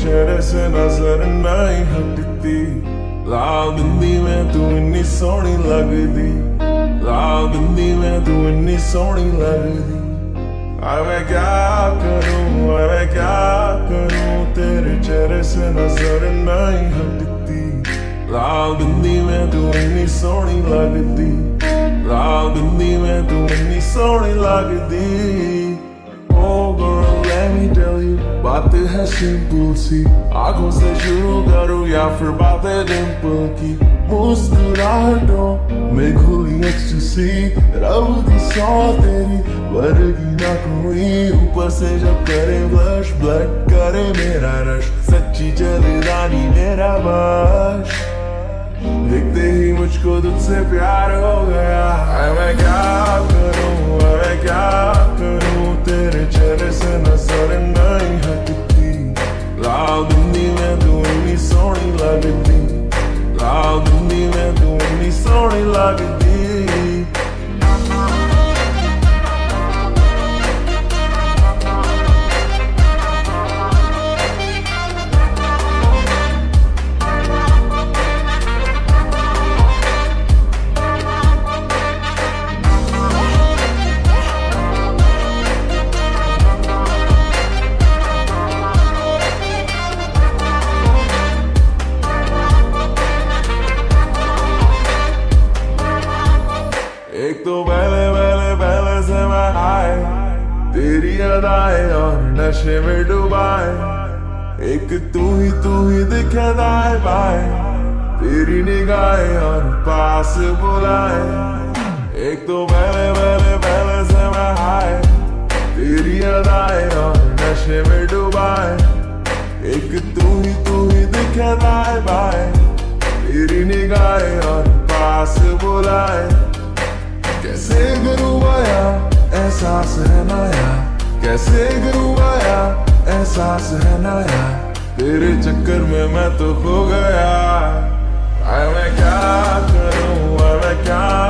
चेहरे से नज़र नहीं हटती लाल बिंदी में तू इन्नी सोहनी लगदी। लाल बिंदी में तू इन्नी सोहनी लगदी। मैं क्या करूँ मैं क्या करूँ तेरे चेहरे से नज़र नहीं हटती लाल बिंदी में तू इन्नी सोहनी लगदी। लाल बिंदी में तू इन्नी सोहनी लगदी। Oh girl, let me tell you बात है सिंपल सी। आँखों से शुरू करूँ या फिर बातें डिम्पल की। मुस्कुराहटों में खुली एक्सटेसी रब की सौ तेरी, वर्गी ना कोई। ऊपर से जब करे ब्लश ब्लड करे मेरा रश सच्ची चले रानी मेरा बश। देखते ही मुझको तुझसे प्यार हो गया। मैं क्या करूँ मैं क्या करूँ तेरे इन्नी सोहनी तेरी अदाएँ और नशे में डुबाए। एक तू ही तू ही दिखे दाए बाए। तेरी निगाहें और पास बुलाए। एक तो पहले पहले पहले से मैं आए तेरी अदाएँ और नशे में डुबाए। एक तू ही तू ही दिखे दाए बाए। तेरी निगाहें और पास बुलाए। कैसे गुरु आया, एहसास है नया कैसे गुरु आया एहसास है नया। तेरे चक्कर में मैं तो खो गया। आ, मैं क्या करूँ? मैं क्या